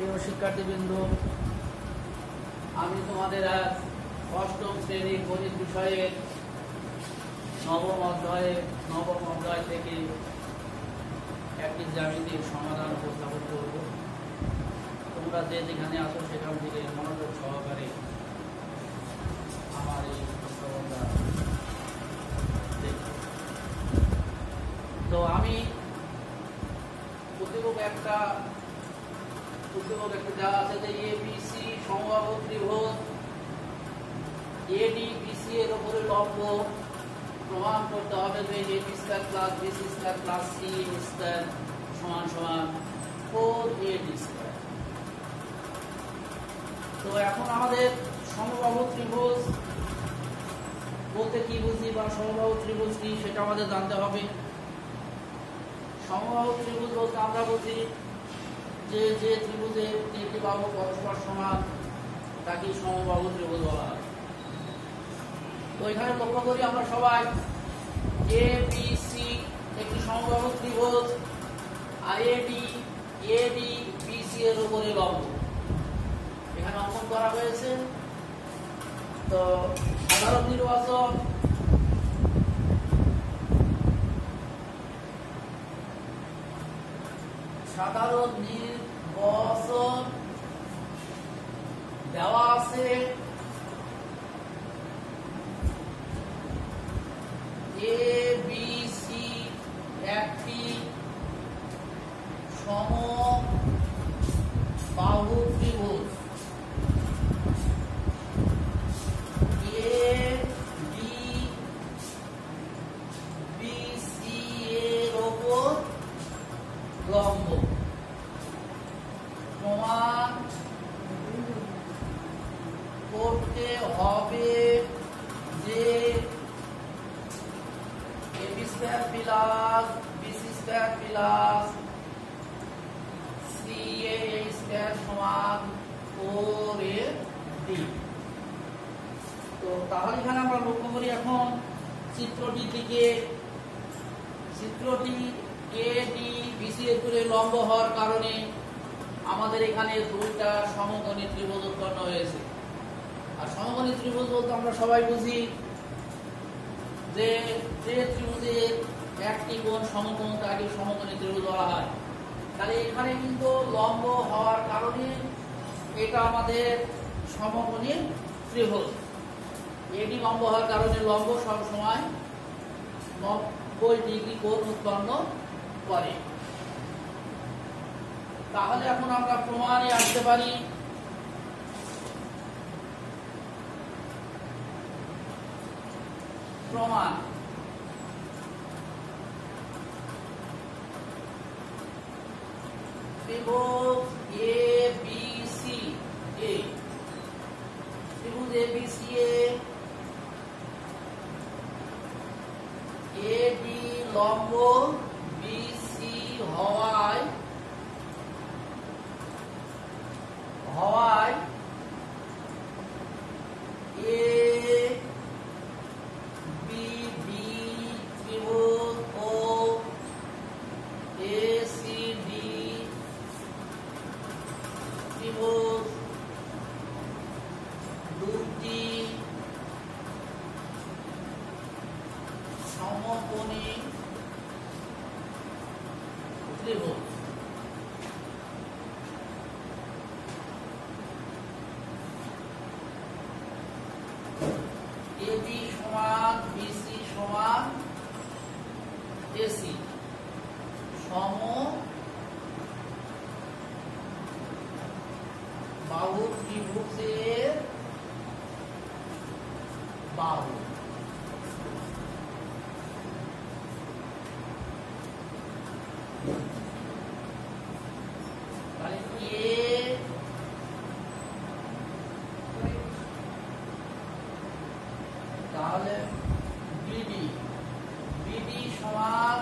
প্রিয় শিক্ষার্থীবৃন্দ, আমি তোমাদের আজ অষ্টম শ্রেণির গণিত বিষয়ের নবম অধ্যায়ে, নবম অধ্যায় থেকে একটি জ্যামিতির সমাধান উপস্থাপন করব। তোমরা যে যেখানে আসো সেখান থেকে যা আছে যে এ বি সি সমবাহু ত্রিভুজ এডি বিসি এর উপরে লম্ব প্রমাণ করতে হবে যে A square plus BC square plus C square সমান সমান ফোর এ ডি স্কয়ার তো এখন আমাদের সমবাহু ত্রিভুজ বলতে কি বুঝি বা সমবাহু ত্রিভুজ কি সেটা আমাদের জানতে হবে। সমবাহু ত্রিভুজ বলতে আমরা বুঝি যে যে ত্রিভুজের তিনটি বাহু পরস্পর সমান তাকে সমবাহু ত্রিভুজ বলা হয়। তো এখানে লক্ষ্য করি আমরা সবাই এ বি সি একটি সমবাহু ত্রিভুজ আর এডি এডি বিসি এর উপরে লম্ব এখানে অঙ্কন করা হয়েছে। তো সাধারণ নির্বাচন। সাধারণ নির্বাচন দেওয়া আছে। এ বি সি একটি সম বাহু ত্রিভুজ। এ বি সি লম্ব। প্রমাণ করতে হবে যে AB square plus BC square plus C A square সমান ফোর এ তো তাহলে এখানে আমরা লক্ষ্য করি এখন চিত্রটির দিকে চিত্রটি এ ডি বিসি লম্ব হওয়ার কারণে আমাদের এখানে দুইটা সমকোণী ত্রিভুজ উৎপন্ন হয়েছে। আর সমকোণী ত্রিভুজ বলতে আমরা সবাই বুঝি যে যে ত্রিভুজের একটি কোণ সমকোণ, তাকে সমকোণী ত্রিভুজ বলা হয়। তাহলে এখানে কিন্তু লম্ব হওয়ার কারণে এটা আমাদের সমকোণী ত্রিভুজ। এটি লম্ব হওয়ার কারণে লম্ব সবসময় নব্বই ডিগ্রি কোণ উৎপন্ন করে। তাহলে এখন আমরা প্রমাণে আসতে পারি। প্রমাণ। ত্রিভুজ A B C B C A A D লম্ব বি সি হওয়ায় হওয়ায় এ বি বি ত্রিভুজ ও এ সি ডি ত্রিভুজ দুটি সমকোণী ত্রিভুজ এবি সমান বিসি সমান এসি সম বাহু ত্রিভুজের বাহু তাহলে এ তাহলে বিডি বিডি সমান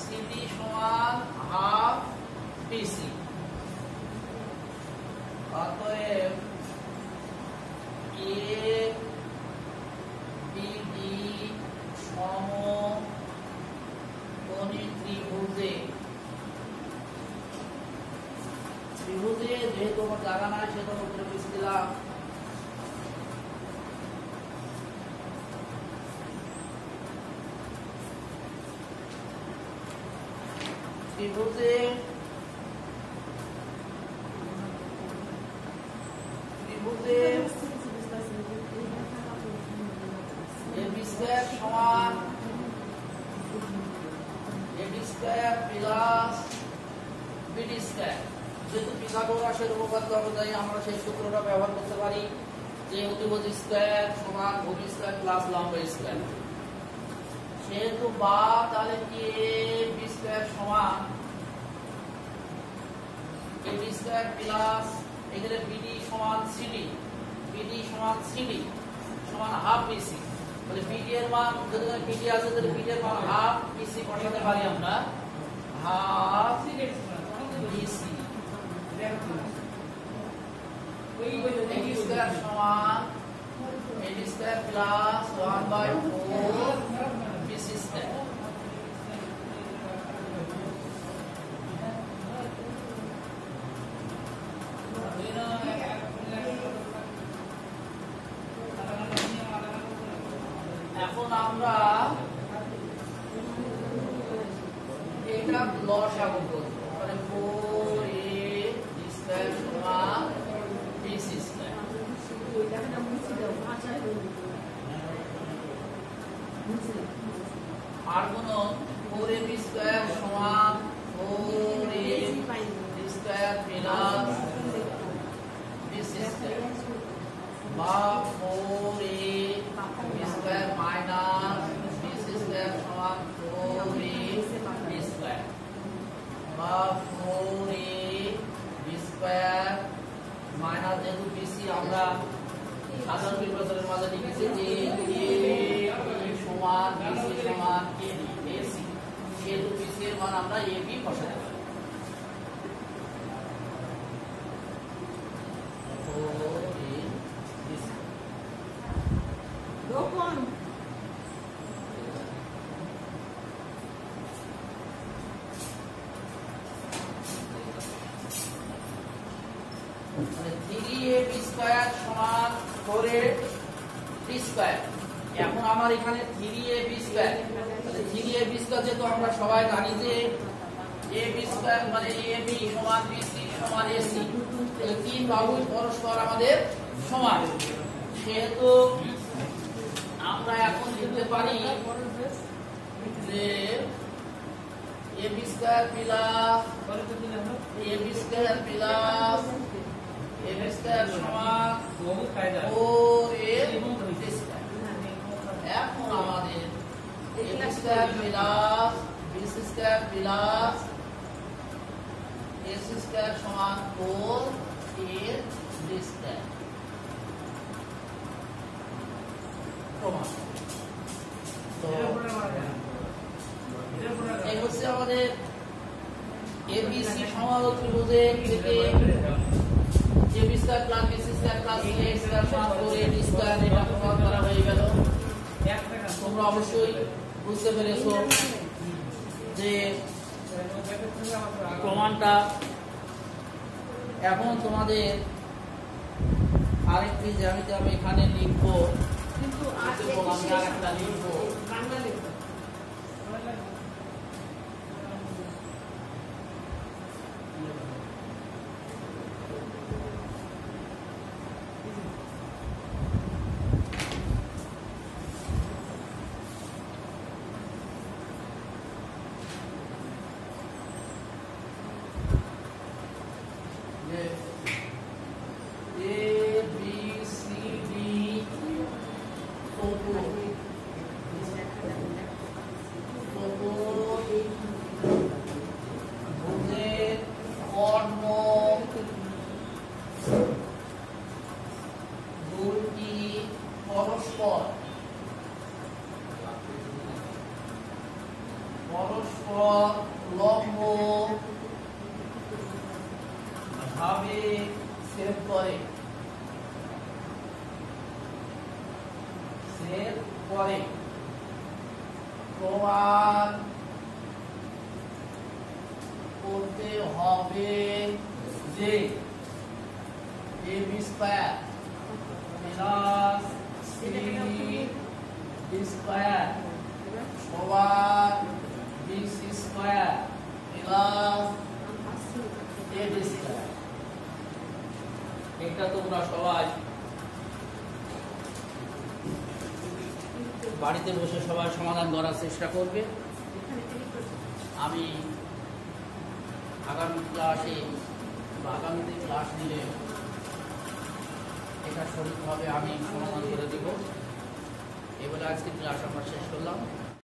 সিডি সমান হাফ বিসি অতএব এ বিডি সম কোণী ত্রিভুজে ত্রিভুজে যেহেতু আমার জায়গা নাই সেহেতু আমি উপরে পিস দিলাম ত্রিভুজে ত্রিভুজে এবি স্কয়ার সমান AB square plus BD square যেহেতু পিথাগোরাসের উপপাদ্য অনুযায়ী আমরা সেই সূত্রটা ব্যবহার করতে পারি যে অতিভুজ স্কয়ার সমান ভূমি স্কয়ার প্লাস লম্ব স্কয়ার। সেহেতু বা তাহলে কি বি স্কয়ার সমান এবি স্কয়ার প্লাস এখানে বিডি সমান সিডি বিডি সমান সিডি সমান হাফ বিসি তাহলে বিডি এর মান, যদি বিডি আছে, তাহলে বিডি এর মান হাফ বিসি বসাতে পারি আমরা। হাফ বিসি এডি স্কয়ার সমান AD square plus 1 by 4 BC square এখন আমরা এটা লসাগু করব। মানে 4a স্কয়ার সমান bc স্কয়ার আর কোন 4ab স্কয়ার সমান 4a square plus bc square বা 4a square minus bc square সমান 4a b স্কয়ার বা 4a b স্কয়ার মাইনাস যেহেতু bc আমরা সাধারণ নির্বাচনের মাঝে লিখেছি যে b সমান bc সমান ac সেহেতু bc এর মান আমরা ab বসাতে পারি 4a bc মানে 3ab স্কয়ার সমান 4ab স্কয়ার এখন আমার এখানে 3ab স্কয়ার তাহলে 3ab স্কয়ার যেহেতু আমরা সবাই জানি যে স্কয়ার মানে সমান সমান তিন পরস্পর আমাদের সমান। সেহেতু আমরা এখন লিখতে পারি যে ab square plus ab square plus ab square সমান 4ab স্কয়ার। এখন আমাদের ab square plus bc square plus ac square সমান 4ab স্কয়ার প্রমাণ তো এই হচ্ছে আমাদের এবিসি সমাজ ত্রিভুজে থেকে যে বিস্তার plus BC square plus A square সমান করে এডি স্কয়ার এটা প্রমাণ করা হয়ে গেল। তোমরা অবশ্যই বুঝতে পেরেছ? যে প্রমাণটা এখন তোমাদের আরেকটি জানিতে আমি এখানে লিখব। কিন্তু আমি আর একটা লিখব বাংলা লিখো যে এ বি সি ডি চতুর ভুজের কর্ণ দুটি পরস্পর পরস্পর লম্ব ভাবে সেভ করে। সেভ করে প্রমাণ করতে হবে যে A B square plus C B square সমান B C square plus A B square এটা তোমরা সবাই বাড়িতে বসে সবাই সমাধান করার চেষ্টা করবে। আমি আগামী ক্লাসে বা আগামীতে ক্লাস নিলে এটা সঠিকভাবে আমি সমাধান করে দেব। এবারে আজকে ক্লাস আমরা শেষ করলাম।